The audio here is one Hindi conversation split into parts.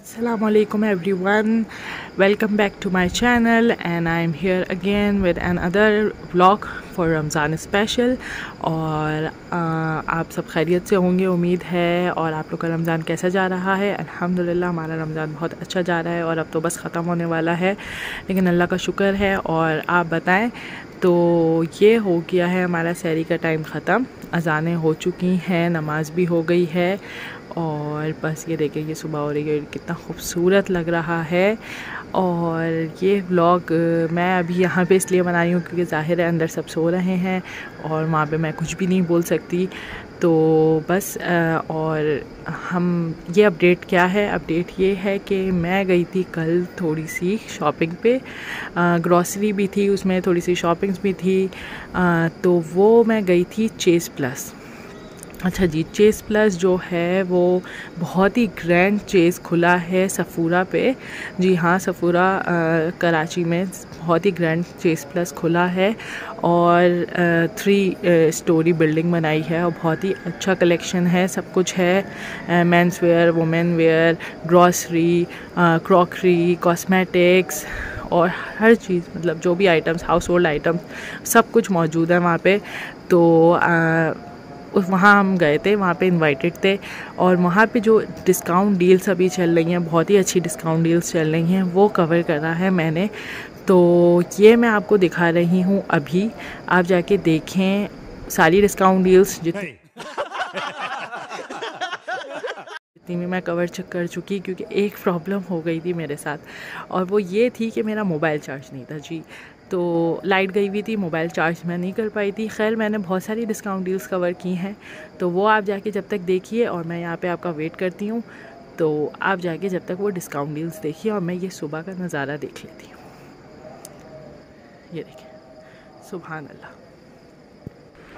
Assalamu alaikum everyone. Welcome back to my channel, and I am here again with another vlog for Ramज़ान special. और आप सब खैरियत से होंगे, उम्मीद है, और आप लोग का रमज़ान कैसा जा रहा है? अल्हम्दुलिल्लाह, हमारा रमज़ान बहुत अच्छा जा रहा है, और अब तो बस ख़त्म होने वाला है, लेकिन अल्लाह का शुक्र है। और आप बताएँ तो ये हो गया है हमारा सैरी का टाइम ख़त्म। अजानें हो चुकी हैं, नमाज़ भी हो गई है और बस ये देखें ये सुबह हो रही है कितना खूबसूरत लग रहा है। और ये व्लॉग मैं अभी यहाँ पे इसलिए बना रही हूँ क्योंकि ज़ाहिर है अंदर सब सो रहे हैं और वहाँ पे मैं कुछ भी नहीं बोल सकती। तो बस और हम, ये अपडेट क्या है? अपडेट ये है कि मैं गई थी कल थोड़ी सी शॉपिंग पे। ग्रॉसरी भी थी, उसमें थोड़ी सी शॉपिंग्स भी थी। तो वो मैं गई थी चेस प्लस अच्छा जी चेस प्लस जो है वो बहुत ही ग्रैंड चेस खुला है सफ़ूरा पे। जी हाँ सफ़ूरा कराची में बहुत ही ग्रैंड चेस प्लस खुला है और आ, थ्री स्टोरी बिल्डिंग बनाई है और बहुत ही अच्छा कलेक्शन है सब कुछ है। Men's wear women wear grocery crockery cosmetics और हर चीज़ मतलब जो भी आइटम्स हाउस होल्ड आइटम्स सब कुछ मौजूद है वहाँ पे। तो आ, वहाँ हम गए थे वहाँ पे इनवाइटेड थे और वहाँ पे जो डिस्काउंट डील्स अभी चल रही हैं बहुत ही अच्छी डिस्काउंट डील्स चल रही हैं वो कवर करा है मैंने। तो ये मैं आपको दिखा रही हूँ अभी। आप जाके देखें सारी डिस्काउंट डील्स जितनी जितनी भी मैं कवर चेक कर चुकी क्योंकि एक प्रॉब्लम हो गई थी मेरे साथ। और वो ये थी कि मेरा मोबाइल चार्ज नहीं था। जी तो लाइट गई हुई थी, मोबाइल चार्ज मैं नहीं कर पाई थी। खैर, मैंने बहुत सारी डिस्काउंट डील्स कवर की हैं तो वो आप जाके जब तक देखिए और मैं यहाँ पे आपका वेट करती हूँ। तो आप जाके जब तक वो डिस्काउंट डील्स देखिए और मैं ये सुबह का नज़ारा देख लेती हूँ। ये देखिए सुबह अल्लाह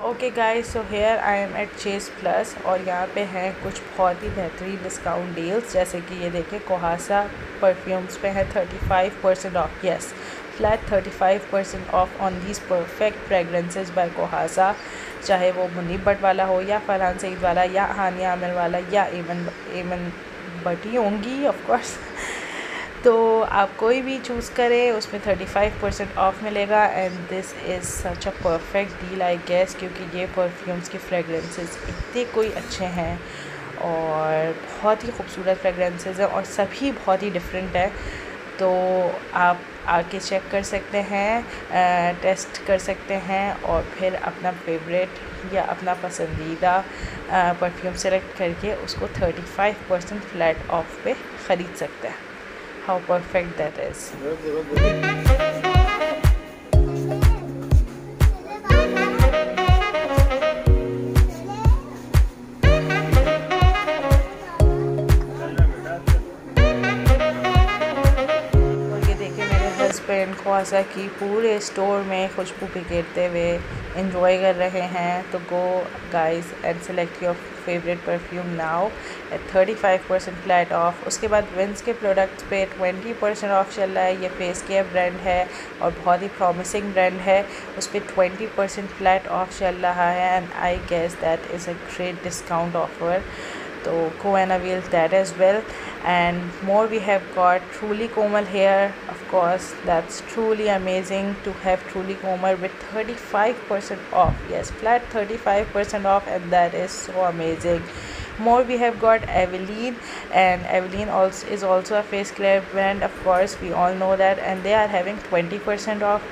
okay guys so here I am at chase plus और यहाँ पे हैं कुछ बहुत ही बेहतरीन डिस्काउंट डील्स जैसे कि ये देखें कोहासा परफ्यूम्स पे है thirty five percent off yes flat thirty five percent off on these perfect fragrances by Kohassa चाहे वो मुनीब भट्ट वाला हो या फरहान सईद वाला या हानिया आमिर वाला या एमन एमन बटी होंगी ऑफकोर्स तो आप कोई भी चूज़ करें, उसमें थर्टी फाइव परसेंट ऑफ़ मिलेगा and this is such a perfect deal I guess क्योंकि ये परफ्यूम्स के फ्रेगरेंसेस इतने कोई अच्छे हैं और बहुत ही खूबसूरत फ्रेगरेंसेज हैं और सभी बहुत ही डिफरेंट है। तो आप आके चेक कर सकते हैं टेस्ट कर सकते हैं और फिर अपना फेवरेट या अपना पसंदीदा परफ्यूम सेलेक्ट करके उसको 35 परसेंट फ्लैट ऑफ़ पे ख़रीद सकते हैं हाउ परफेक्ट दैट is. ख्वासा की पूरे स्टोर में खुशबू बिखेरते हुए इन्जॉय कर रहे हैं। तो go guys and select your favourite perfume now at thirty five percent flat off उसके बाद विंस के प्रोडक्ट्स पे ट्वेंटी परसेंट ऑफ़ चल रहा है। ये फेस केयर ब्रांड है और बहुत ही प्रॉमिसिंग ब्रांड है। उस पर ट्वेंटी परसेंट फ्लैट ऑफ़ चल रहा है। And I guess that is a great discount offer go and that as well. And more we have got truly komal hair of course that's truly amazing to have truly komal with 35% off. Yes flat 35% off and that is so amazing. More we have got Eveline and Eveline also is also a face care brand. Of course we all know that and they are having 20% off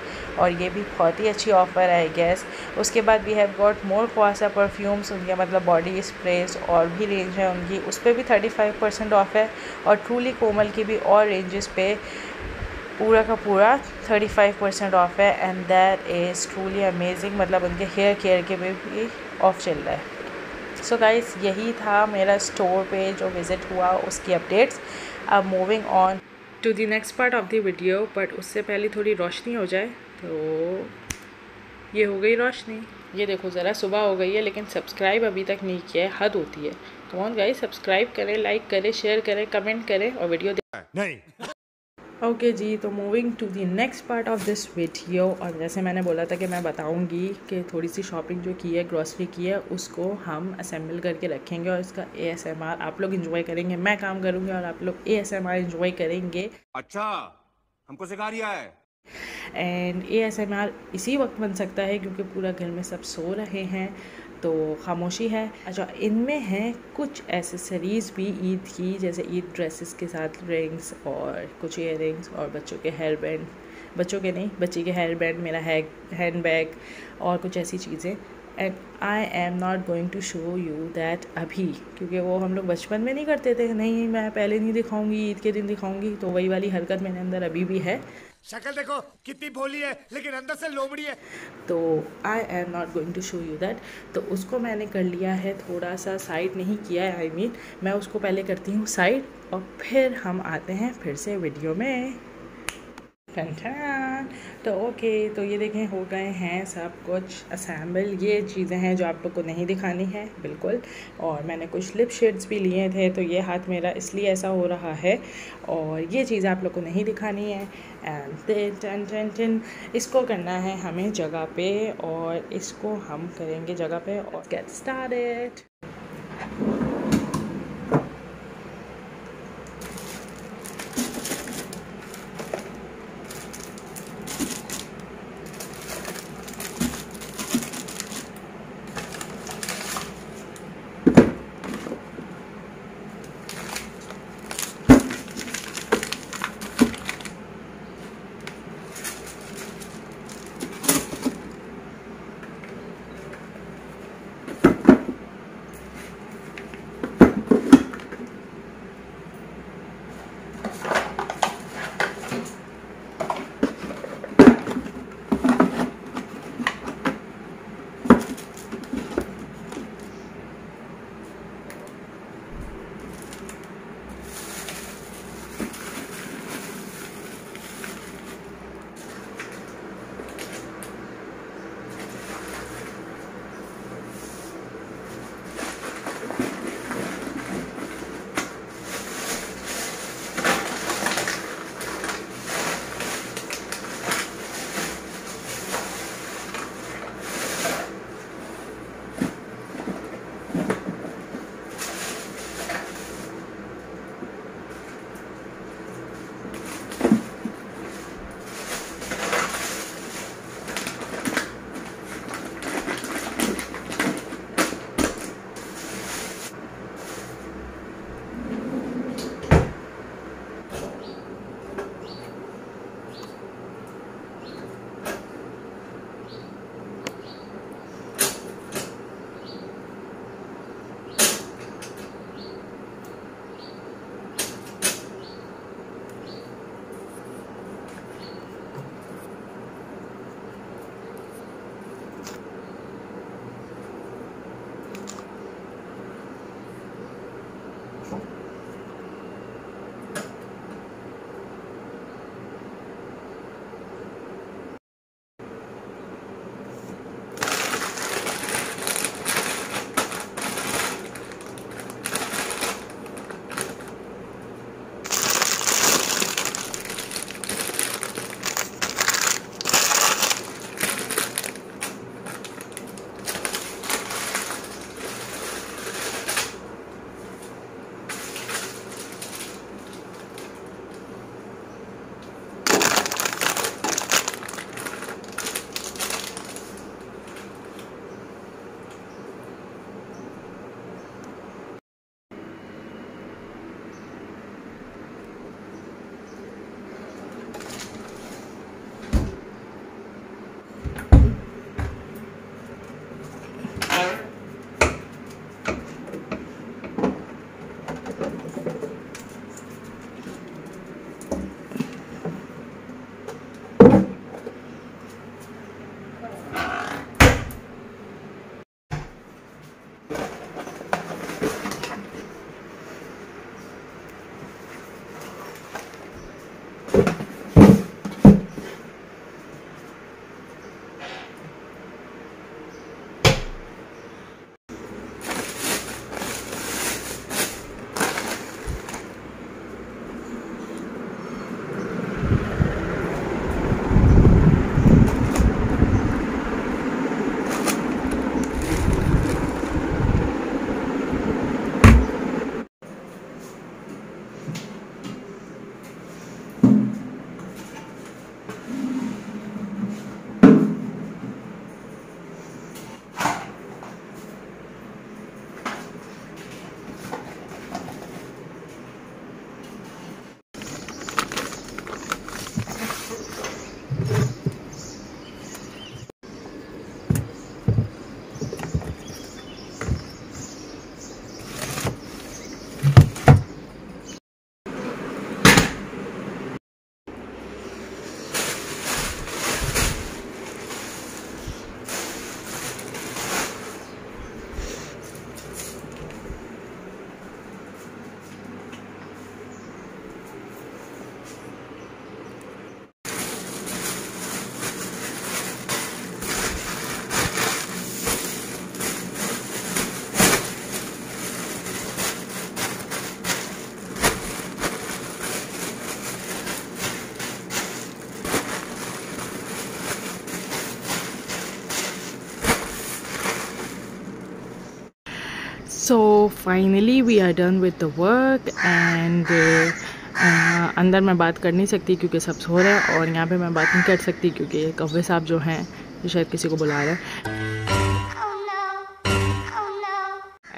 और ये भी बहुत ही अच्छी ऑफ़र है आई गेस उसके बाद वी हैव गॉट मोर ख्वासा परफ्यूम्स उनके मतलब बॉडी स्प्रेस और भी रेंज है उनकी. उस पर भी थर्टी फाइव परसेंट ऑफ़ है और ट्रूली कोमल की भी और रेंजेस पे पूरा का पूरा थर्टी फाइव परसेंट ऑफ़ है. And that is truly amazing मतलब उनके हेयर केयर के भी ऑफ़ चल रहा है. सो so गाइस यही था मेरा स्टोर पे जो विज़िट हुआ, उसकी अपडेट्स अब moving on to the next part of the video but उससे पहले थोड़ी रोशनी हो जाए. तो ये हो गई रोशनी। ये देखो ज़रा सुबह हो गई है लेकिन सब्सक्राइब अभी तक नहीं किया है हद होती है। कौन गाई सब्सक्राइब करें लाइक करें शेयर करें कमेंट करें और वीडियो देखें नहीं। ओके okay जी तो moving to the next part of this video और जैसे मैंने बोला था कि मैं बताऊँगी कि थोड़ी सी शॉपिंग जो की है ग्रॉसरी की है उसको हम असेंबल करके रखेंगे और इसका ए एस एम आर आप लोग इंजॉय करेंगे मैं काम करूँगी और आप लोग A S M R enjoy करेंगे। अच्छा हमको सिखा रिया है। And A S M R इसी वक्त बन सकता है क्योंकि पूरा घर में सब सो रहे हैं तो खामोशी है। अच्छा इनमें हैं कुछ एसेसरीज़ भी, ईद की, जैसे ईद ड्रेसेस के साथ रिंग्स और कुछ इयर और बच्चों के हेयर बैंड बच्चों के नहीं, बच्ची के हेयर बैंड मेरा हैंड बैग और कुछ ऐसी चीज़ें। And I am not going to show you that अभी, क्योंकि वो हम लोग बचपन में नहीं करते थे। नहीं, मैं पहले नहीं दिखाऊँगी, ईद के दिन दिखाऊँगी तो वही वाली हरकत मेरे अंदर अभी भी है। शक्ल देखो कितनी भोली है लेकिन अंदर से लोमड़ी है। तो I am not going to show you that तो उसको मैंने कर लिया है थोड़ा सा साइड नहीं किया है आई I मीन mean, मैं उसको पहले करती हूँ साइड और फिर हम आते हैं फिर से वीडियो में। टन तो ओके तो ये देखें हो गए हैं सब कुछ असम्बल ये चीज़ें हैं जो आप लोग को नहीं दिखानी है बिल्कुल. और मैंने कुछ लिप शेड्स भी लिए थे तो ये हाथ मेरा इसलिए ऐसा हो रहा है। और ये चीज़ आप लोग को नहीं दिखानी है। टेन टेन टेन इसको करना है हमें जगह पे और इसको हम करेंगे जगह पे और get started so finally we are done with the work and अंदर मैं बात कर नहीं सकती क्योंकि सब सो रहे है और यहाँ पे मैं बात नहीं कर सकती क्योंकि कवे साहब जो हैं जो शायद किसी को बुला रहे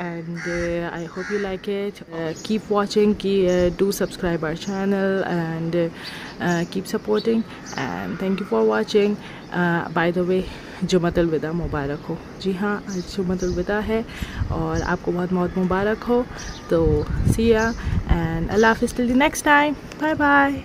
and I hope you like it keep watching की do subscribe our channel and keep supporting and thank you for watching by the way watching. By the way, जुमत अलविदा मुबारक हो। जी हाँ आज जुमत अलविदा है और आपको बहुत बहुत मुबारक हो। तो सिया एंड अल्लाह हाफिज़ till the next time bye bye